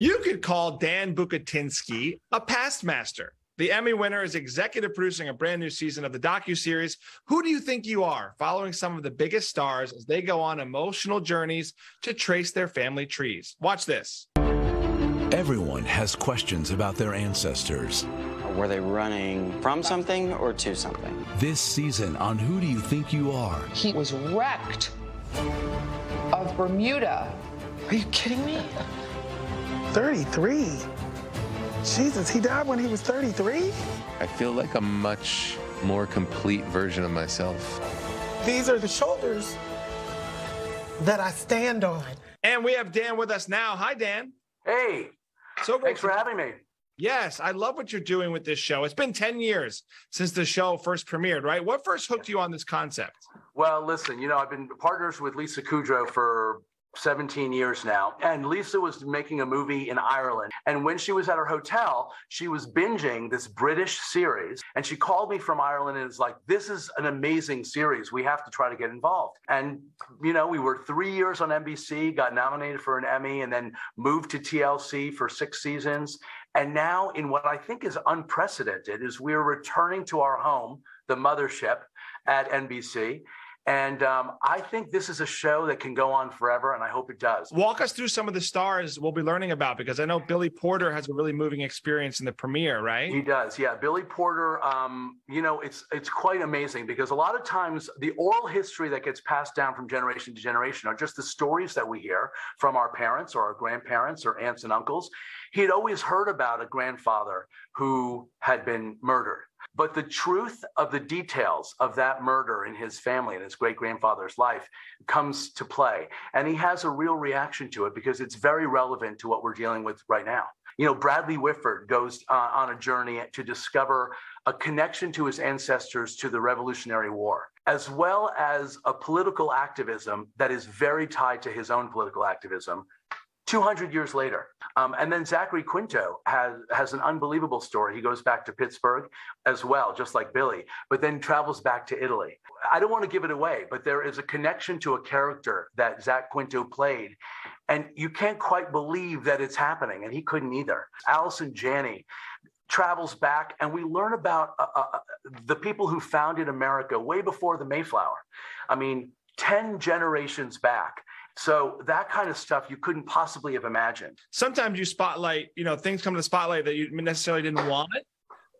You could call Dan Bucatinsky a past master. The Emmy winner is executive producing a brand new season of the docu-series Who Do You Think You Are, following some of the biggest stars as they go on emotional journeys to trace their family trees. Watch this. Everyone has questions about their ancestors. Were they running from something or to something? This season on Who Do You Think You Are? He was wrecked of Bermuda. Are you kidding me? 33. Jesus, he died when he was 33? I feel like a much more complete version of myself. These are the shoulders that I stand on. And we have Dan with us now. Hi, Dan. Hey. So thanks for having me. Yes, I love what you're doing with this show. It's been 10 years since the show first premiered, right? What first hooked you on this concept? Well, listen, you know, I've been partners with Lisa Kudrow for 17 years now. And Lisa was making a movie in Ireland. And when she was at her hotel, she was binging this British series. And she called me from Ireland and was like, This is an amazing series. We have to try to get involved. And, you know, we were three years on NBC, got nominated for an Emmy, and then moved to TLC for six seasons. And now, in what I think is unprecedented, is we're returning to our home, the mothership at NBC. And um, I think this is a show that can go on forever, and I hope it does. Walk us through some of the stars we'll be learning about because I know Billy Porter has a really moving experience in the premiere, right? He does, yeah. Billy Porter, um, you know, it's it's quite amazing because a lot of times the oral history that gets passed down from generation to generation are just the stories that we hear from our parents or our grandparents or aunts and uncles. He had always heard about a grandfather who had been murdered but the truth of the details of that murder in his family and his great grandfather's life comes to play. And he has a real reaction to it because it's very relevant to what we're dealing with right now. You know, Bradley Whitford goes uh, on a journey to discover a connection to his ancestors to the Revolutionary War, as well as a political activism that is very tied to his own political activism 200 years later. Um, and then Zachary Quinto has, has an unbelievable story. He goes back to Pittsburgh as well, just like Billy, but then travels back to Italy. I don't want to give it away, but there is a connection to a character that Zach Quinto played. And you can't quite believe that it's happening. And he couldn't either. Allison Janney travels back, and we learn about uh, uh, the people who founded America way before the Mayflower. I mean, 10 generations back so that kind of stuff you couldn't possibly have imagined. Sometimes you spotlight, you know, things come to the spotlight that you necessarily didn't want.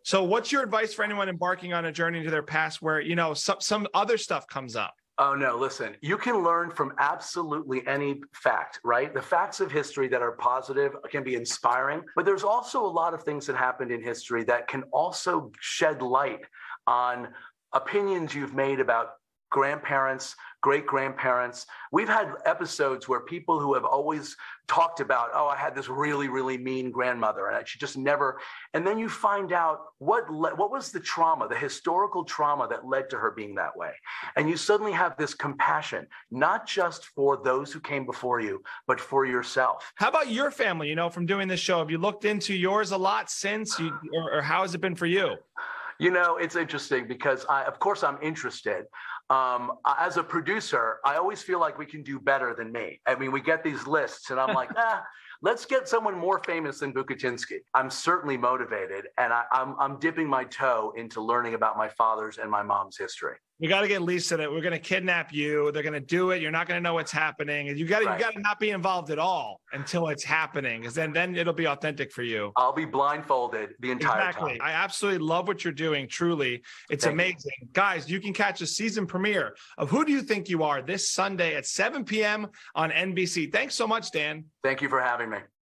So what's your advice for anyone embarking on a journey into their past where, you know, some, some other stuff comes up? Oh, no, listen, you can learn from absolutely any fact, right? The facts of history that are positive can be inspiring, but there's also a lot of things that happened in history that can also shed light on opinions you've made about grandparents, great grandparents. We've had episodes where people who have always talked about, oh, I had this really, really mean grandmother, and she just never. And then you find out what le- what was the trauma, the historical trauma that led to her being that way, and you suddenly have this compassion, not just for those who came before you, but for yourself. How about your family? You know, from doing this show, have you looked into yours a lot since, you, or, or how has it been for you? You know, it's interesting because I, of course, I'm interested um, as a producer, I always feel like we can do better than me. I mean, we get these lists, and I'm like, ah, let's get someone more famous than Bucatinsky. I'm certainly motivated, and I, I'm, I'm dipping my toe into learning about my father's and my mom's history. We got to get Lisa that we're going to kidnap you. They're going to do it. You're not going to know what's happening. And you got to right. you got to not be involved at all until it's happening, because then then it'll be authentic for you. I'll be blindfolded the entire exactly. time. I absolutely love what you're doing. Truly, it's Thank amazing, you. guys. You can catch a season premiere of Who Do You Think You Are this Sunday at 7 p.m. on NBC. Thanks so much, Dan. Thank you for having me environment